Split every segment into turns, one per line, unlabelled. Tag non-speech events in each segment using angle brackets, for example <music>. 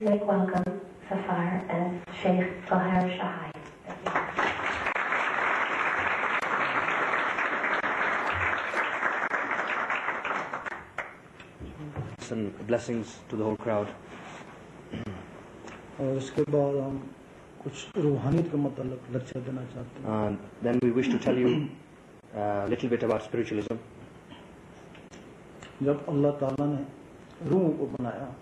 Make welcome Safar and Sheikh Tahir Shahai.
and blessings to the whole crowd.
और इसके बाद हम कुछ रूहानियत के मतलब लेक्चर देना चाहते हैं
And then we wish to tell you a little bit about spiritualism.
जब अल्लाह ताला ने रूह को बनाया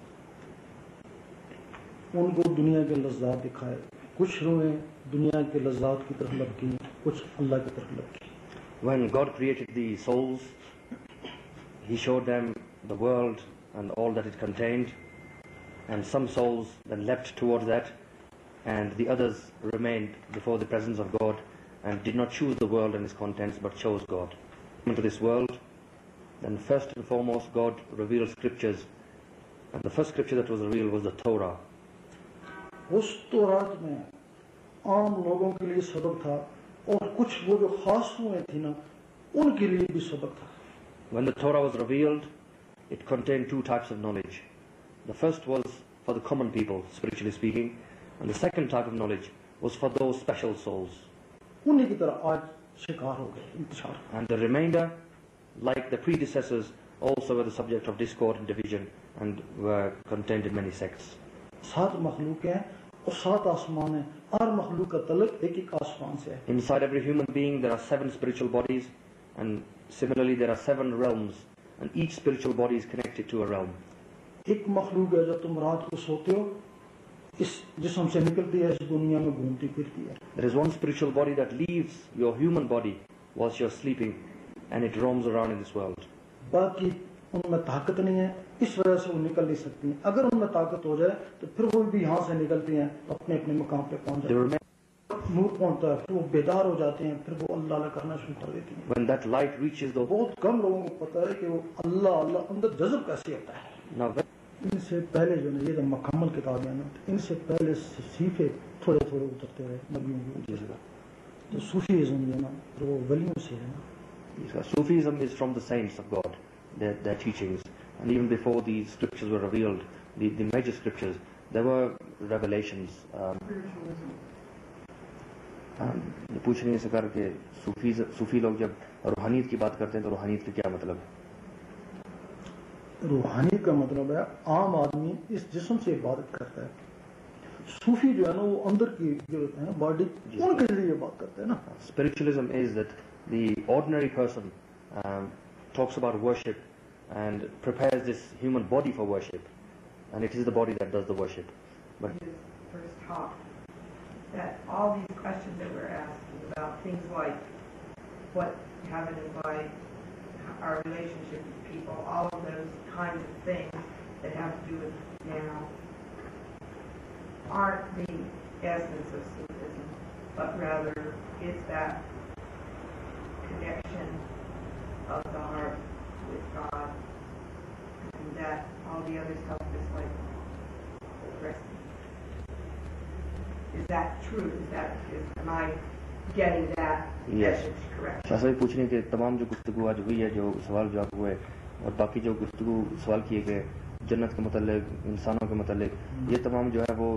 उनको दुनिया के लज्जात दिखाए कुछ रूहें दुनिया के लज्जात की तरफ लपकी कुछ अल्लाह की तरफ लपकी
When God created the souls, He showed them the world and all that it contained, and some souls then leapt towards that, and the others remained before the presence of God and did not choose the world and its contents but chose God. Into this world, then first and foremost, God revealed scriptures, and the first scripture that was revealed was the Torah.
उस तौरात में आम लोगों के लिए सबक था और कुछ वो जो खास रूहें थी ना उनके लिए भी सबक था
When the Torah was revealed, it contained two types of knowledge. The first was for the common people, spiritually speaking, and the second type of knowledge was for those special souls.
उन्हीं की तरह आज शिकार हो गए इंतजार
And the remainder, like the predecessors, also were the subject of discord and division and were contained in many sects.
सात मखलूक हैं और सात आसमान हैं हर मखलूक का तलक एक एक आसमान से है
Inside every human being, there are seven spiritual bodies, and similarly, there are seven realms, and each spiritual body is connected to a realm.
एक मखलूक है जब तुम रात को सोते हो इस जिसम से निकलती है इस दुनिया में घूमती फिरती है
There is one spiritual body that leaves your human body whilst you're sleeping, and it roams around in this world.
बाकी उनमें ताकत नहीं है اس وجہ سے وہ نکل نہیں سکتی ہیں۔ اگر ان میں طاقت ہو جائے تو پھر وہ بھی یہاں سے نکلتے ہیں اپنے اپنے مقام
پہ
پہنچ
جاتے
ہیں۔ نور پہنچتا ہے؟ پھر وہ بیدار ہو جاتے ہیں پھر وہ اللہ اللہ کرنا شروع کر دیتے ہیں۔
When that light reaches the...
بہت کم لوگوں کو پتا ہے کہ وہ اللہ اللہ اندر جذب کیسے ہوتا ہے۔
Now,
ان سے پہلے جو نا یہ جب مکمل کتابیں نا ان سے پہلے صیفے تھوڑے تھوڑے اترتے رہے نبیوں کی جی تو صوفیزم جو نا وہ ولیوں سے ہے نا۔
جی Sufism is from the science of God that that teachings. And even before these scriptures were revealed, the, the major scriptures, there were revelations. Um, um یہ پوچھ رہی ہیں سرکار کہ صوفی صوفی لوگ جب روحانیت کی بات کرتے ہیں تو روحانیت کا کیا مطلب ہے
روحانیت کا مطلب ہے عام آدمی اس جسم سے عبادت کرتا ہے صوفی جو ہے نا وہ اندر کی جو ہوتے ہیں باڈی ان کے لیے بات کرتے ہیں نا
spiritualism is that the ordinary person talks about worship and prepares this human body for worship. And it is the body that does the worship. But
first talk, that all these questions that we're asking about things like what heaven is like, our relationship with people, all of those kinds of things that have to do with now aren't the essence of Sufism, but rather it's that connection of the heart with God, that all the other stuff is like depressing. Is that true? Is that is am I getting that
yes.
message correct?
Shah صاحب پوچھ رہے ہیں کہ تمام جو گفتگو آج ہوئی ہے جو سوال جواب ہوئے اور باقی جو گفتگو سوال کیے گئے جنت کے متعلق انسانوں کے متعلق یہ تمام جو ہے وہ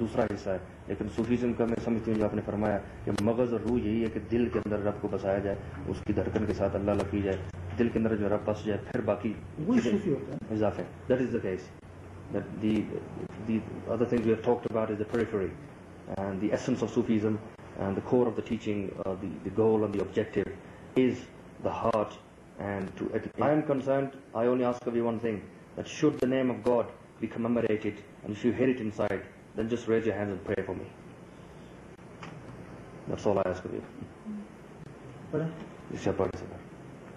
دوسرا حصہ ہے لیکن صوفیزم کا میں سمجھتی ہوں جو آپ نے فرمایا کہ مغز اور روح یہی ہے کہ دل کے اندر رب کو بسایا جائے اس کی دھڑکن کے ساتھ اللہ لکھی جائے दिल के अंदर जो रब बस जाए फिर बाकी
वही
चीज़ें-
सूफी होता है
इजाफे that is the case that the the other things we have talked about is the periphery and the essence of Sufism and the core of the teaching, uh, the, the goal and the objective is the heart. And to, I am concerned, I only ask of you one thing, that should the name of God be commemorated and if you hear it inside, then just raise your hands and pray for me. That's all I ask of you.
पढ़ें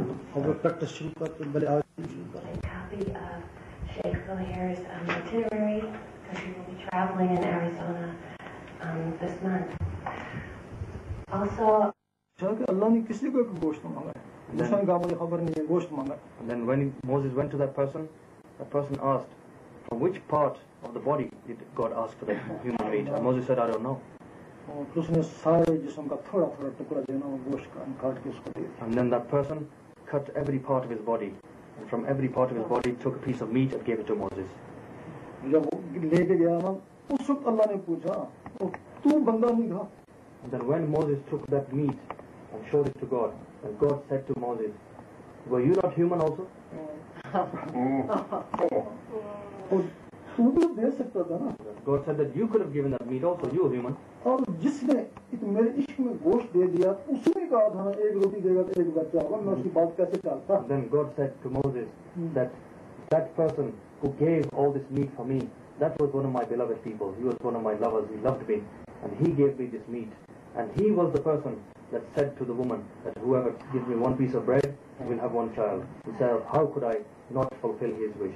और वो practice शुरू कर भले आज
Shake O'Hare's um, itinerary because he will be traveling in Arizona um, this month. Also,
Allah ko
And then when Moses went to that person, that person asked, from which part of the body did God ask for the human meat? And Moses said, I don't know. And then that person cut every part of his body. And from every part of his body took a piece of meat and gave it to Moses.
जब वो लेके गया ना उस वक्त अल्लाह ने पूछा "ओ, तू बंदा नहीं था
And then when Moses took that meat and showed it to God, and God said to Moses, Were you not human also? <laughs>
और तू भी दे सकता था ना
God said that you could have given that meat also, you were human.
और जिसने इत मेरे इश्क में गोश्त दे दिया उसने कहा था ना एक रोटी देगा तो एक बच्चा होगा मैं उसकी बात कैसे टालता
And then God said to Moses that that person who gave all this meat for me, that was one of my beloved people. He was one of my lovers. He loved me. And he gave me this meat. And he was the person that said to the woman that whoever gives me one piece of bread will have one child. He said, how could I not fulfill his wish?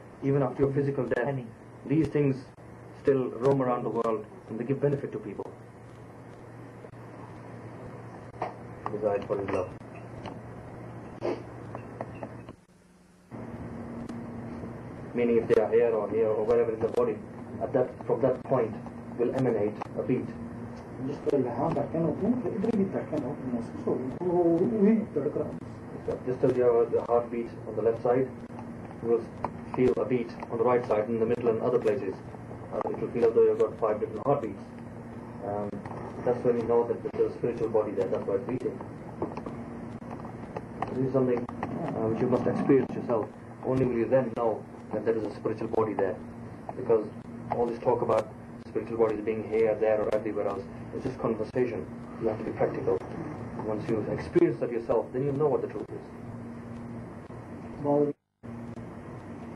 even after your physical death, these things still roam around the world and they give benefit to people. Desire for love. Meaning if they are here or here or wherever in the body, at that from that point will emanate a beat. Just as your heartbeat on the left side will feel a beat on the right side, in the middle, and other places. Uh, it will feel as though you've got five different heartbeats. Um, that's when you know that there's a spiritual body there. That's why it's beating. This is something uh, which you must experience yourself. Only will you then know that there is a spiritual body there. Because all this talk about spiritual bodies being here, there, or everywhere else, it's just conversation. You have to be practical. Once you experience that yourself, then you know what the truth is.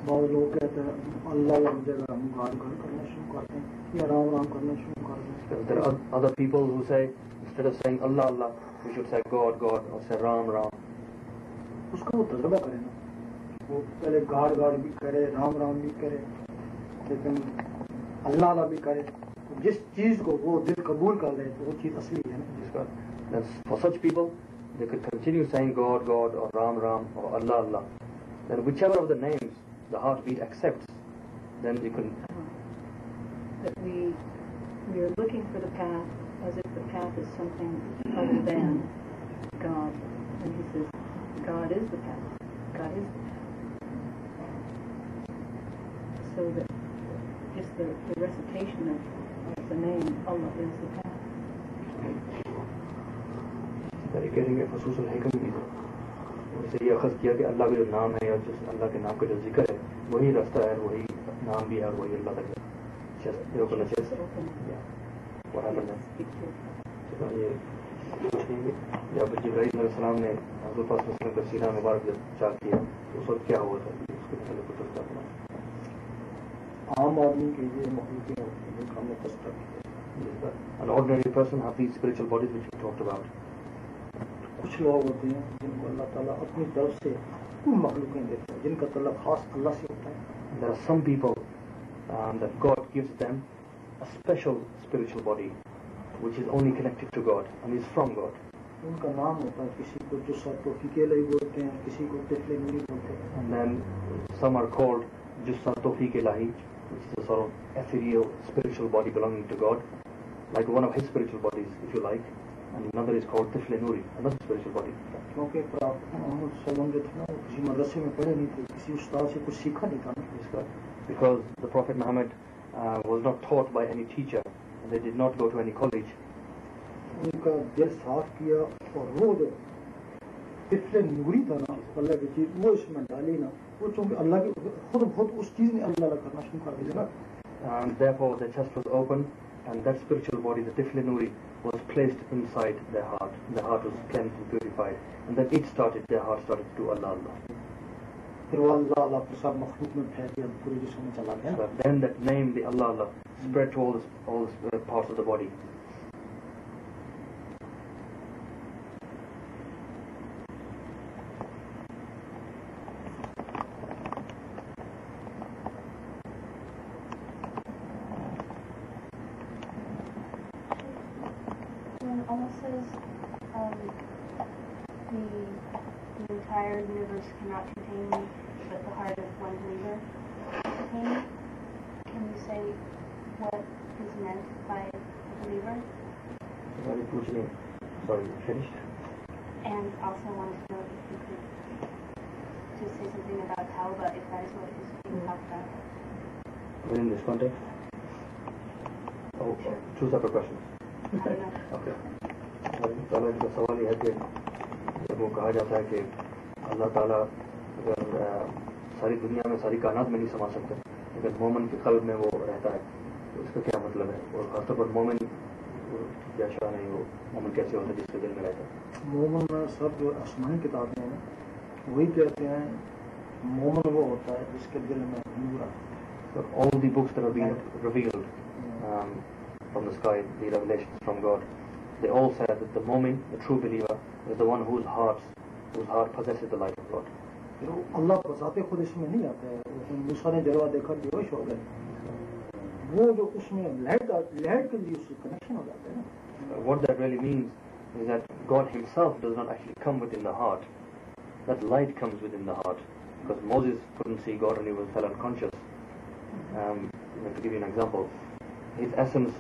بعض لوگ کہتے ہیں اللہ لگ جائے گا ہم گاڑ گاڑ کرنا شروع کرتے ہیں یا رام رام کرنا شروع کرتے
ہیں there are other people who say instead of saying we should say God God or say
اس کا وہ تجربہ کرے نا وہ پہلے گاڑ گاڑ بھی کرے رام رام بھی کرے لیکن اللہ اللہ بھی کرے۔ جس چیز کو وہ دل قبول کر لے تو وہ چیز اصلی ہے
نا۔ جس کا for such people they could continue saying God God or Ram Ram or Allah Allah. Then whichever of the names the heartbeat accepts, then you can.
that we we are looking for the path as if the path is something other than God. And he says, God is the path. God is the path. So that just the, the recitation of, of the name Allah is the path.
Very getting a سے یہ اخذ کیا کہ اللہ کا جو نام ہے اور جس اللہ کے نام کا جو ذکر ہے، وہی
رستہ ہے،
وہی نام بھی ہے
اور وہی
اللہ کا جب جبرائیل علیہ السلام نے حضرت پاس مسلم کا سینہ مبارک جب چاک کیا تو اس وقت کیا ہوا تھا؟ اس کے متعلق کچھ
بتانا عام آدمی کے لیے مخلوقیں ہوتی ہیں ہم نے کچھ
کر ordinary person has the spiritual bodies which we talked about
کچھ لوگ ہوتے ہیں جن کو اللہ تعالیٰ اپنی طرف سے دیتے
ہیں جن کا طلب خاص اللہ سے ہوتا ہے۔ God گیوزیشل spiritual body which is only connect to God and from God
ان کا نام
ہوتا ہے کسی کو جو سر تو فیقے لیے بولتے ہیں کسی کو نہیں بولتے body belonging to God like one of spiritual bodies if you like And another is called Tifle Nuri, another spiritual body.
क्योंकि प्राप्त मोहम्मद सल्लम जो थे ना वो किसी मदरसे में पढ़े नहीं थे किसी उस्ताद से कुछ सीखा नहीं था ना
Yes, God. Because the Prophet Muhammad uh, was not taught by any teacher, and they did not go to any college.
उनका दिल साफ किया और वो जो तिफले नूरी था ना अल्लाह की चीज वो इसमें डाली ना वो चूंकि अल्लाह की खुद खुद उस चीज ने अल्लाह अल्लाह करना शुरू कर दिया ना
And therefore the chest was open and that spiritual body, the Tifli Nuri, was placed inside their heart. Their heart was cleansed and purified. And then it started, their heart started to Allah Allah. Then that name, the Allah Allah, spread to all the, all the parts of the body.
the, the entire universe cannot contain me, but the heart of one believer contain me. Can you say what is meant by a believer?
Sorry, Pooja, sorry, finished?
And also wanted to know if you could just say something about Talba, if that is what is being mm-hmm. talked about.
Within this context? Oh,
sure.
two separate questions. <laughs> okay. Soalan itu soalan yang. جب وہ کہا جاتا ہے کہ اللہ تعالیٰ اگر ساری دنیا میں ساری کائنات میں نہیں سما سکتا لیکن مومن کے قلب میں وہ رہتا ہے۔ تو اس کا کیا مطلب ہے؟ اور خاص طور پر مومن کیا شاہ نہیں وہ؟ مومن کیسے ہوتا ہے جس کے دل میں رہتا ہے؟
مومن سب جو آسمانی کتابیں ہیں وہی کہتے ہیں مومن وہ ہوتا ہے جس کے دل میں نور آتا
ہے۔ All the books that are being revealed um, from they all say that the moment, the true believer, is the one whose heart, whose heart possesses the light of God.
फिर वो अल्लाह बसाते खुद इसमें नहीं आता है उसमें मूसा ने जलवा देखा बेहोश हो गए वो जो उसमें लाइट लाइट के लिए उससे कनेक्शन हो जाता है ना
Uh, what that really means is that God Himself does not actually come within the heart. That light comes within the heart. Because Moses couldn't see God and he was fell unconscious. Um, to give you an example, his essence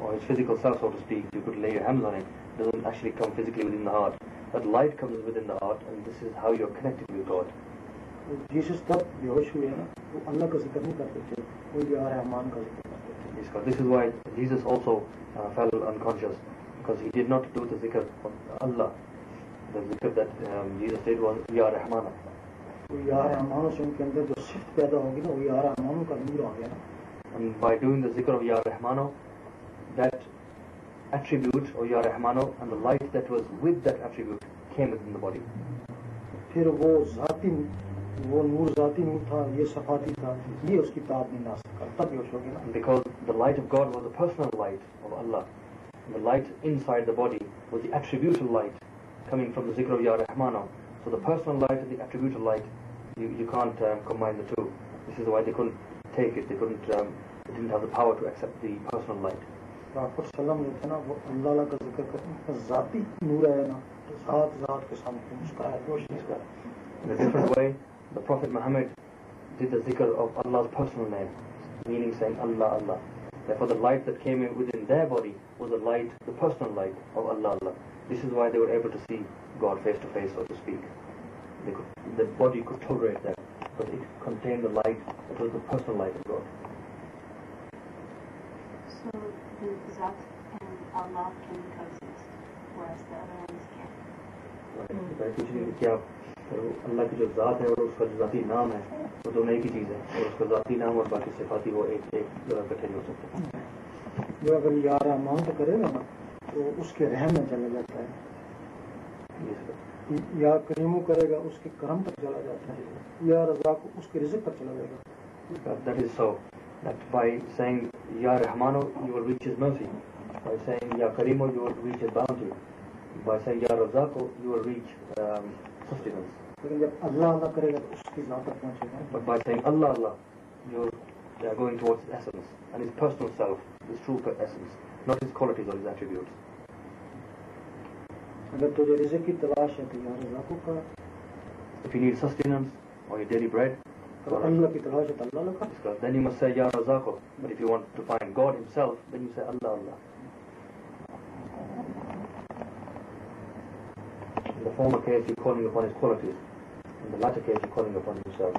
or his physical self, so to speak, you could lay your hands on it, doesn't actually come physically within the heart. But light comes within the heart, and this is how you're connected with God.
वो Jesus तब बेहोश हुए ना वो अल्लाह का जिक्र नहीं करते थे वो या रहमान का जिक्र करते थे
Yes, God. This is why Jesus also uh, fell unconscious, because he did not do the zikr of Allah. The zikr that um, Jesus did was Ya Rahmana.
वो या रहमान से उनके अंदर जो सिफ्त पैदा होगी ना वो या रहमान का नूर आ गया ना
And by doing the zikr of Ya Rahmano, that attribute or Ya Rahmano and the light that was with that attribute came within the body.
फिर वो जाती वो नूर जाती नूर था ये सफाती था ये उसकी ताब नहीं ला सका तब बेहोश हो गया ना
And because the light of God was the personal light of Allah, the light inside the body was the attributal light coming from the zikr of Ya Rahmano. So the personal light and the attributal light, you, you can't um, combine the two. This is why they couldn't take it, they couldn't, um, they didn't have the power to accept the personal light.
Profit सल्लम जो थे ना वो अल्लाह अल्लाह का जिक्र करते हैं उनका जाती नूर है ना तो जात जात के सामने मुस्कुराया रोशनी इसका
In a different way, the Prophet Muhammad did the zikr of Allah's personal name, meaning saying Allah, Allah. Therefore, the light that came in within their body was the light, the personal light of Allah, Allah. This is why they were able to see God face to face, so to speak. They could, the body could tolerate that, because it contained the light that was the personal light of God.
So the Zot and Allah can coexist, whereas the other ones can't.
کیا اللہ کی جو ذات ہے اور اس کا جو ذاتی نام ہے وہ دونوں ایک ہی چیز ہے اور اس کا ذاتی نام اور باقی صفاتی وہ ایک ایک جگہ کٹھے ہو سکتے۔ ہیں جو اگر یار
امان تو کرے گا نا تو اس کے رحم میں چلا جاتا ہے۔ یا
کریمو کرے
گا اس کے کرم پر چلا جاتا ہے۔ یا رضا کو اس کے رزق پر چلا جائے
گا۔ That is so that by saying
یا رحمانو یو
اچ ایز موسی بائی سائن یا کریمو یور
ریچ ایز باجی بائی سائن یا رزاک اللہ
Because then you must say Ya Razaqo. But if you want to find God Himself, then you say Allah Allah. In the former case, you're calling upon His qualities. In the latter case, you're calling upon Himself.